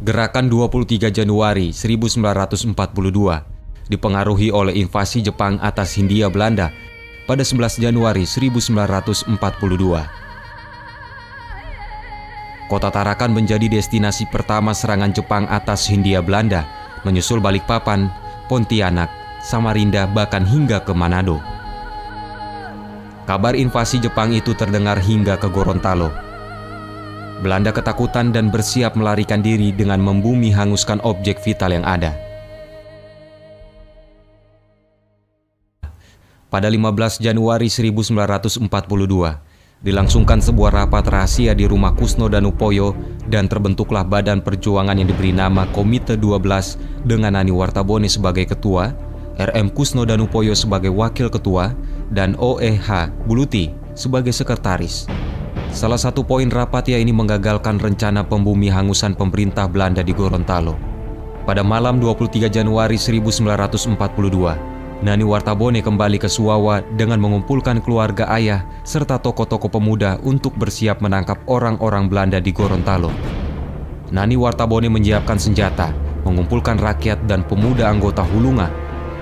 Gerakan 23 Januari 1942 dipengaruhi oleh invasi Jepang atas Hindia Belanda pada 11 Januari 1942. Kota Tarakan menjadi destinasi pertama serangan Jepang atas Hindia Belanda, menyusul Balikpapan, Pontianak, Samarinda, bahkan hingga ke Manado. Kabar invasi Jepang itu terdengar hingga ke Gorontalo, Belanda ketakutan dan bersiap melarikan diri dengan membumi hanguskan objek vital yang ada. Pada 15 Januari 1942, dilangsungkan sebuah rapat rahasia di rumah Kusno dan Upoyo dan terbentuklah badan perjuangan yang diberi nama Komite 12 dengan Ani Wartabone sebagai ketua, RM Kusno dan Upoyo sebagai wakil ketua, dan OEH Buluti sebagai sekretaris. Salah satu poin rapat ya ini menggagalkan rencana pembumi hangusan pemerintah Belanda di Gorontalo. Pada malam 23 Januari 1942, Nani Wartabone kembali ke Suwawa dengan mengumpulkan keluarga ayah serta tokoh-tokoh pemuda untuk bersiap menangkap orang-orang Belanda di Gorontalo. Nani Wartabone menyiapkan senjata, mengumpulkan rakyat dan pemuda anggota Hulunga.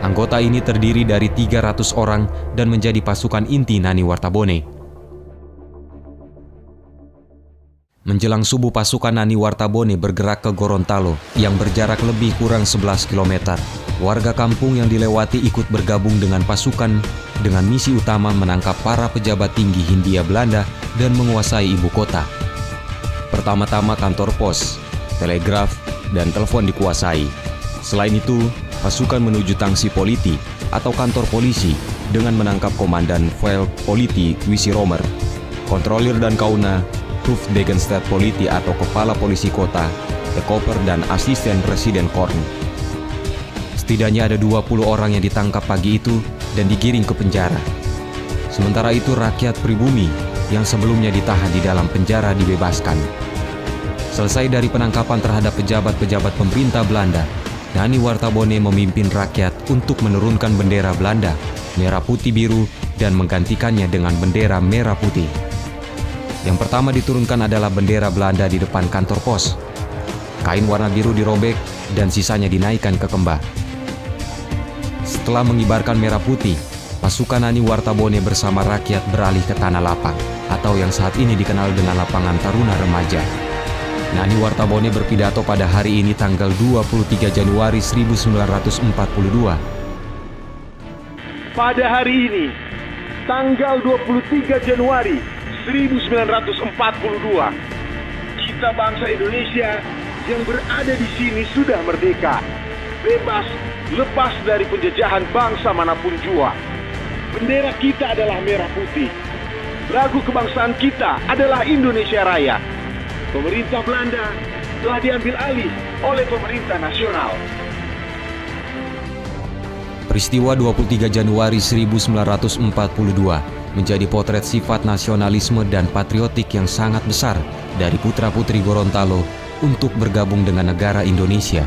Anggota ini terdiri dari 300 orang dan menjadi pasukan inti Nani Wartabone. Menjelang subuh pasukan Nani Wartabone bergerak ke Gorontalo yang berjarak lebih kurang 11 km. Warga kampung yang dilewati ikut bergabung dengan pasukan dengan misi utama menangkap para pejabat tinggi Hindia Belanda dan menguasai ibu kota. Pertama-tama kantor pos, telegraf, dan telepon dikuasai. Selain itu, pasukan menuju tangsi politi atau kantor polisi dengan menangkap komandan Veld Politi Wisi Romer, kontrolir dan kauna Degenstad Politi atau Kepala Polisi Kota, The Koper dan Asisten Presiden Korn. Setidaknya ada 20 orang yang ditangkap pagi itu dan digiring ke penjara. Sementara itu rakyat pribumi yang sebelumnya ditahan di dalam penjara dibebaskan. Selesai dari penangkapan terhadap pejabat-pejabat pemerintah Belanda, Nani Wartabone memimpin rakyat untuk menurunkan bendera Belanda, merah putih biru, dan menggantikannya dengan bendera merah putih. Yang pertama diturunkan adalah bendera Belanda di depan kantor pos. Kain warna biru dirobek dan sisanya dinaikkan ke kembah. Setelah mengibarkan merah putih, pasukan Nani Wartabone bersama rakyat beralih ke Tanah Lapang atau yang saat ini dikenal dengan Lapangan Taruna Remaja. Nani Wartabone berpidato pada hari ini tanggal 23 Januari 1942. Pada hari ini, tanggal 23 Januari 1942. Kita bangsa Indonesia yang berada di sini sudah merdeka, bebas, lepas dari penjajahan bangsa mana pun jua. Bendera kita adalah merah putih. Lagu kebangsaan kita adalah Indonesia Raya. Pemerintah Belanda telah diambil alih oleh pemerintah nasional. Peristiwa 23 Januari 1942 menjadi potret sifat nasionalisme dan patriotik yang sangat besar dari putra-putri Gorontalo untuk bergabung dengan negara Indonesia.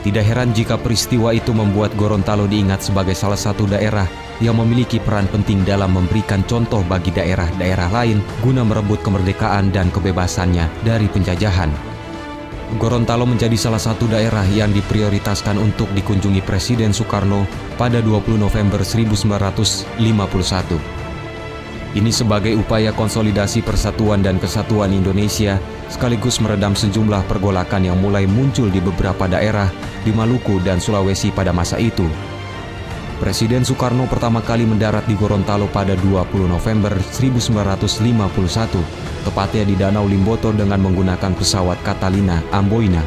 Tidak heran jika peristiwa itu membuat Gorontalo diingat sebagai salah satu daerah yang memiliki peran penting dalam memberikan contoh bagi daerah-daerah lain guna merebut kemerdekaan dan kebebasannya dari penjajahan. Gorontalo menjadi salah satu daerah yang diprioritaskan untuk dikunjungi Presiden Soekarno pada 20 November 1951. Ini sebagai upaya konsolidasi persatuan dan kesatuan Indonesia sekaligus meredam sejumlah pergolakan yang mulai muncul di beberapa daerah di Maluku dan Sulawesi pada masa itu. Presiden Soekarno pertama kali mendarat di Gorontalo pada 20 November 1951, tepatnya di Danau Limboto dengan menggunakan pesawat Catalina Amboina.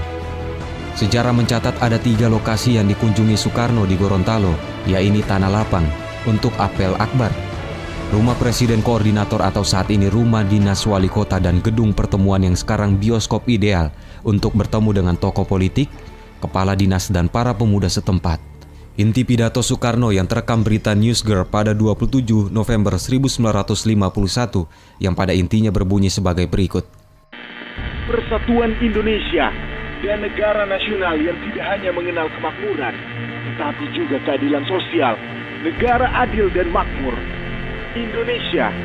Sejarah mencatat ada tiga lokasi yang dikunjungi Soekarno di Gorontalo, yaitu Tanah Lapang, untuk apel akbar, Rumah Presiden Koordinator atau saat ini Rumah Dinas Wali Kota dan gedung pertemuan yang sekarang bioskop ideal untuk bertemu dengan tokoh politik, kepala dinas dan para pemuda setempat. Inti pidato Soekarno yang terekam berita Newsgirl pada 27 November 1951 yang pada intinya berbunyi sebagai berikut. Persatuan Indonesia dan negara nasional yang tidak hanya mengenal kemakmuran, tetapi juga keadilan sosial, negara adil dan makmur, Indonesia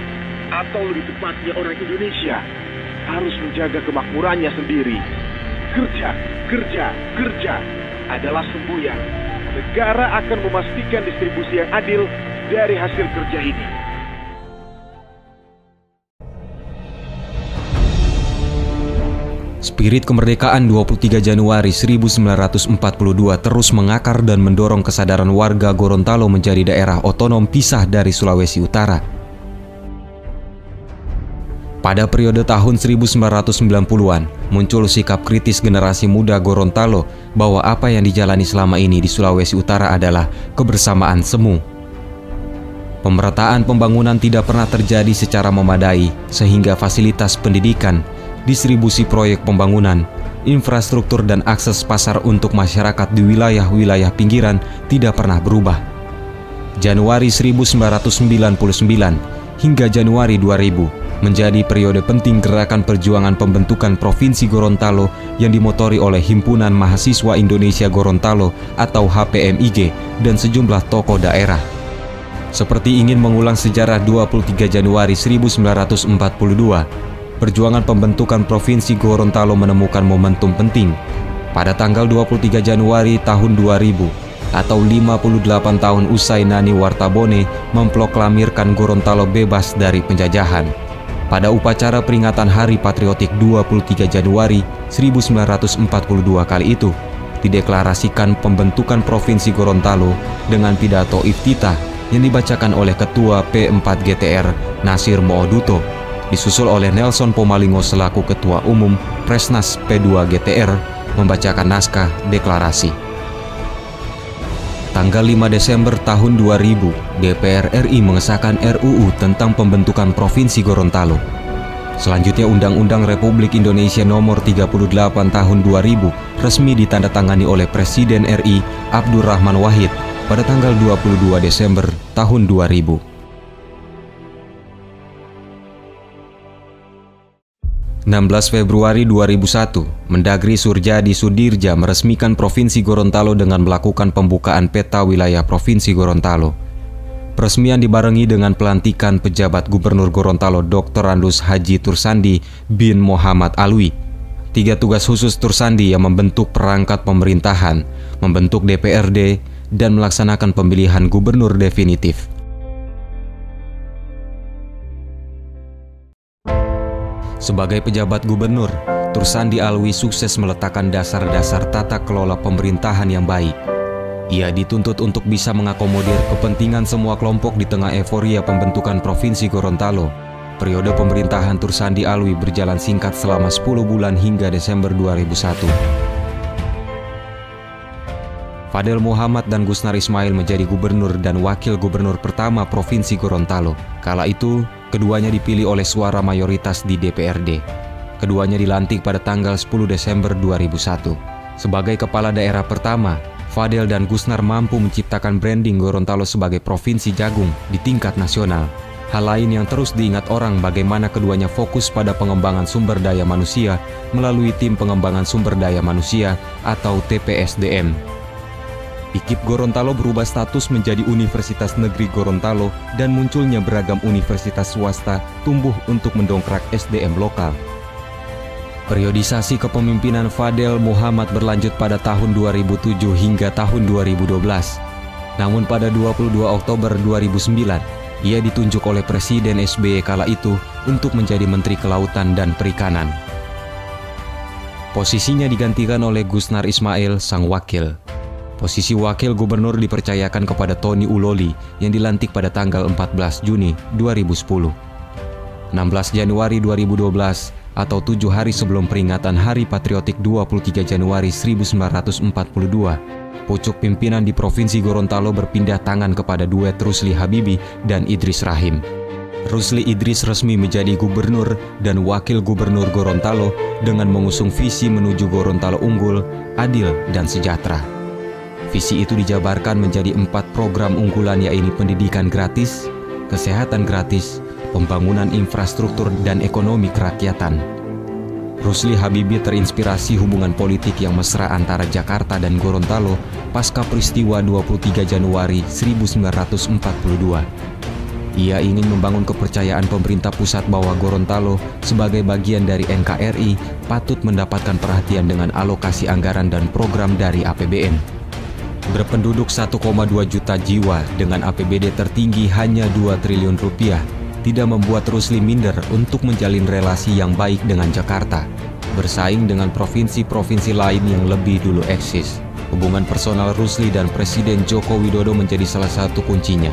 atau lebih tepatnya orang Indonesia harus menjaga kemakmurannya sendiri. Kerja, kerja, kerja adalah semboyan. Negara akan memastikan distribusi yang adil dari hasil kerja ini. Spirit kemerdekaan 23 Januari 1942 terus mengakar dan mendorong kesadaran warga Gorontalo menjadi daerah otonom pisah dari Sulawesi Utara. Pada periode tahun 1990-an, muncul sikap kritis generasi muda Gorontalo bahwa apa yang dijalani selama ini di Sulawesi Utara adalah kebersamaan semu. Pemerataan pembangunan tidak pernah terjadi secara memadai, sehingga fasilitas pendidikan, distribusi proyek pembangunan, infrastruktur dan akses pasar untuk masyarakat di wilayah-wilayah pinggiran tidak pernah berubah. Januari 1999 hingga Januari 2000 menjadi periode penting gerakan perjuangan pembentukan Provinsi Gorontalo yang dimotori oleh Himpunan Mahasiswa Indonesia Gorontalo atau HPMIG dan sejumlah tokoh daerah. Seperti ingin mengulang sejarah 23 Januari 1942, perjuangan pembentukan Provinsi Gorontalo menemukan momentum penting pada tanggal 23 Januari tahun 2000 atau 58 tahun usai Nani Wartabone memproklamirkan Gorontalo bebas dari penjajahan. Pada upacara peringatan Hari Patriotik 23 Januari 1942 kali itu, dideklarasikan pembentukan Provinsi Gorontalo dengan pidato iftitah yang dibacakan oleh Ketua P4 GTR Nasir Mooduto disusul oleh Nelson Pomalingo selaku Ketua Umum Presnas P2 GTR membacakan naskah deklarasi. Tanggal 5 Desember tahun 2000, DPR RI mengesahkan RUU tentang pembentukan Provinsi Gorontalo. Selanjutnya Undang-Undang Republik Indonesia Nomor 38 Tahun 2000 resmi ditandatangani oleh Presiden RI Abdurrahman Wahid pada tanggal 22 Desember tahun 2000. 16 Februari 2001, Mendagri Surjadi Sudirja meresmikan Provinsi Gorontalo dengan melakukan pembukaan peta wilayah Provinsi Gorontalo. Peresmian dibarengi dengan pelantikan pejabat Gubernur Gorontalo Dr. Andus Haji Tursandi bin Muhammad Alwi. Tiga tugas khusus Tursandi yang membentuk perangkat pemerintahan, membentuk DPRD, dan melaksanakan pemilihan gubernur definitif. Sebagai pejabat gubernur, Tursandi Alwi sukses meletakkan dasar-dasar tata kelola pemerintahan yang baik. Ia dituntut untuk bisa mengakomodir kepentingan semua kelompok di tengah euforia pembentukan Provinsi Gorontalo. Periode pemerintahan Tursandi Alwi berjalan singkat selama 10 bulan hingga Desember 2001. Fadel Muhammad dan Gusnar Ismail menjadi gubernur dan wakil gubernur pertama Provinsi Gorontalo. Kala itu, Keduanya dipilih oleh suara mayoritas di DPRD. Keduanya dilantik pada tanggal 10 Desember 2001. Sebagai kepala daerah pertama, Fadel dan Gusnar mampu menciptakan branding Gorontalo sebagai provinsi jagung di tingkat nasional. Hal lain yang terus diingat orang bagaimana keduanya fokus pada pengembangan sumber daya manusia melalui tim pengembangan sumber daya manusia atau TPSDM IKIP Gorontalo berubah status menjadi Universitas Negeri Gorontalo dan munculnya beragam universitas swasta tumbuh untuk mendongkrak SDM lokal. Periodisasi kepemimpinan Fadel Muhammad berlanjut pada tahun 2007 hingga tahun 2012. Namun pada 22 Oktober 2009, ia ditunjuk oleh Presiden SBY kala itu untuk menjadi Menteri Kelautan dan Perikanan. Posisinya digantikan oleh Gusnar Ismail, sang wakil. Posisi wakil gubernur dipercayakan kepada Tony Uloli yang dilantik pada tanggal 14 Juni 2010. 16 Januari 2012 atau tujuh hari sebelum peringatan Hari Patriotik 23 Januari 1942, pucuk pimpinan di Provinsi Gorontalo berpindah tangan kepada duet Rusli Habibi dan Idris Rahim. Rusli Idris resmi menjadi gubernur dan wakil gubernur Gorontalo dengan mengusung visi menuju Gorontalo unggul, adil, dan sejahtera. Visi itu dijabarkan menjadi empat program unggulan yaitu pendidikan gratis, kesehatan gratis, pembangunan infrastruktur dan ekonomi kerakyatan. Rusli Habibie terinspirasi hubungan politik yang mesra antara Jakarta dan Gorontalo pasca peristiwa 23 Januari 1942. Ia ingin membangun kepercayaan pemerintah pusat bahwa Gorontalo sebagai bagian dari NKRI patut mendapatkan perhatian dengan alokasi anggaran dan program dari APBN. Berpenduduk 1,2 juta jiwa dengan APBD tertinggi hanya 2 triliun rupiah, tidak membuat Rusli minder untuk menjalin relasi yang baik dengan Jakarta, bersaing dengan provinsi-provinsi lain yang lebih dulu eksis. Hubungan personal Rusli dan Presiden Joko Widodo menjadi salah satu kuncinya.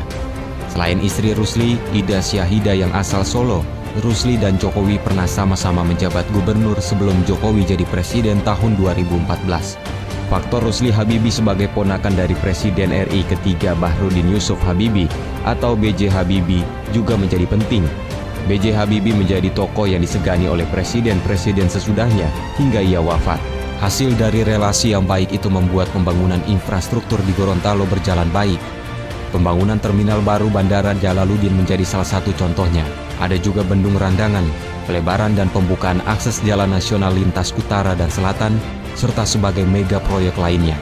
Selain istri Rusli, Ida Syahida yang asal Solo, Rusli dan Jokowi pernah sama-sama menjabat gubernur sebelum Jokowi jadi presiden tahun 2014. Faktor Rusli Habibi sebagai ponakan dari Presiden RI ketiga Bahrudin Yusuf Habibi atau BJ Habibi juga menjadi penting. BJ Habibi menjadi tokoh yang disegani oleh presiden-presiden sesudahnya hingga ia wafat. Hasil dari relasi yang baik itu membuat pembangunan infrastruktur di Gorontalo berjalan baik, Pembangunan terminal baru Bandara Jalaluddin menjadi salah satu contohnya. Ada juga bendung randangan, pelebaran dan pembukaan akses jalan nasional lintas utara dan selatan, serta sebagai mega proyek lainnya.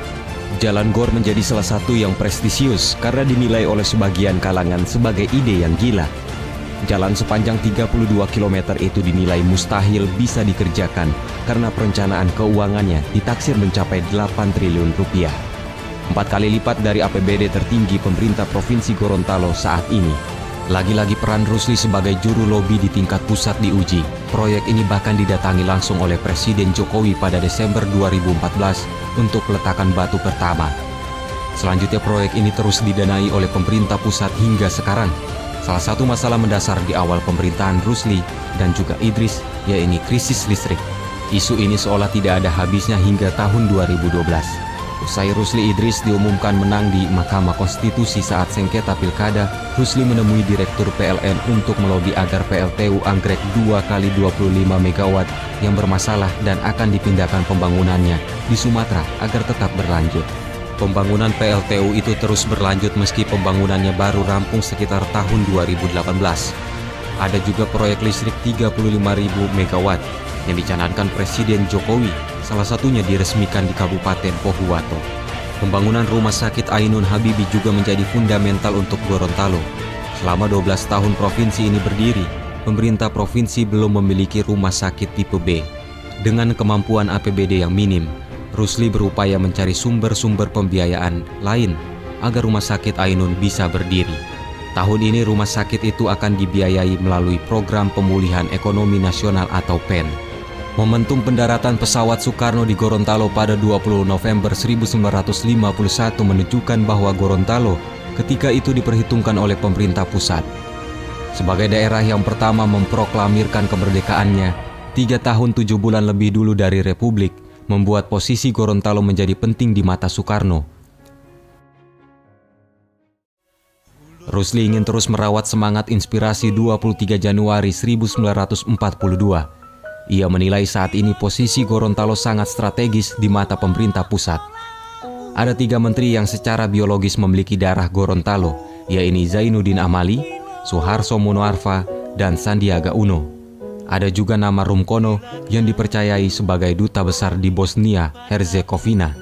Jalan Gor menjadi salah satu yang prestisius karena dinilai oleh sebagian kalangan sebagai ide yang gila. Jalan sepanjang 32 km itu dinilai mustahil bisa dikerjakan karena perencanaan keuangannya ditaksir mencapai 8 triliun rupiah empat kali lipat dari APBD tertinggi pemerintah Provinsi Gorontalo saat ini. Lagi-lagi peran Rusli sebagai juru lobi di tingkat pusat diuji. Proyek ini bahkan didatangi langsung oleh Presiden Jokowi pada Desember 2014 untuk peletakan batu pertama. Selanjutnya proyek ini terus didanai oleh pemerintah pusat hingga sekarang. Salah satu masalah mendasar di awal pemerintahan Rusli dan juga Idris yaitu krisis listrik. Isu ini seolah tidak ada habisnya hingga tahun 2012. Usai Rusli Idris diumumkan menang di Mahkamah Konstitusi saat sengketa pilkada, Rusli menemui Direktur PLN untuk melobi agar PLTU Anggrek 2 kali 25 MW yang bermasalah dan akan dipindahkan pembangunannya di Sumatera agar tetap berlanjut. Pembangunan PLTU itu terus berlanjut meski pembangunannya baru rampung sekitar tahun 2018. Ada juga proyek listrik 35.000 MW yang dicanangkan Presiden Jokowi, salah satunya diresmikan di Kabupaten Pohuwato. Pembangunan Rumah Sakit Ainun Habibi juga menjadi fundamental untuk Gorontalo. Selama 12 tahun provinsi ini berdiri, pemerintah provinsi belum memiliki rumah sakit tipe B. Dengan kemampuan APBD yang minim, Rusli berupaya mencari sumber-sumber pembiayaan lain agar rumah sakit Ainun bisa berdiri. Tahun ini rumah sakit itu akan dibiayai melalui program pemulihan ekonomi nasional atau PEN. Momentum pendaratan pesawat Soekarno di Gorontalo pada 20 November 1951 menunjukkan bahwa Gorontalo ketika itu diperhitungkan oleh pemerintah pusat. Sebagai daerah yang pertama memproklamirkan kemerdekaannya, tiga tahun tujuh bulan lebih dulu dari Republik, membuat posisi Gorontalo menjadi penting di mata Soekarno. Rusli ingin terus merawat semangat inspirasi 23 Januari 1942 ia menilai saat ini posisi Gorontalo sangat strategis di mata pemerintah pusat. Ada tiga menteri yang secara biologis memiliki darah Gorontalo, yaitu Zainuddin Amali, Soeharto Monoarfa, dan Sandiaga Uno. Ada juga nama Rumkono yang dipercayai sebagai duta besar di Bosnia Herzegovina.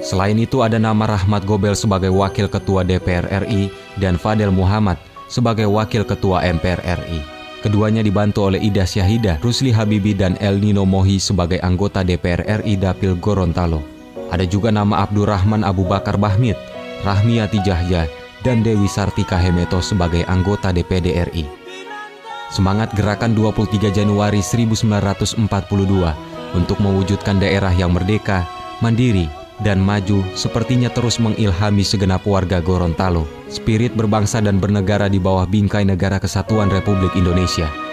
Selain itu ada nama Rahmat Gobel sebagai wakil ketua DPR RI dan Fadel Muhammad sebagai wakil ketua MPR RI. Keduanya dibantu oleh Ida Syahida, Rusli Habibi, dan El Nino Mohi sebagai anggota DPR RI Dapil Gorontalo. Ada juga nama Abdurrahman Abu Bakar Bahmid, Rahmiati Jahja, dan Dewi Sartika Hemeto sebagai anggota DPD RI. Semangat gerakan 23 Januari 1942 untuk mewujudkan daerah yang merdeka, mandiri, dan maju sepertinya terus mengilhami segenap warga Gorontalo. Spirit berbangsa dan bernegara di bawah bingkai negara kesatuan Republik Indonesia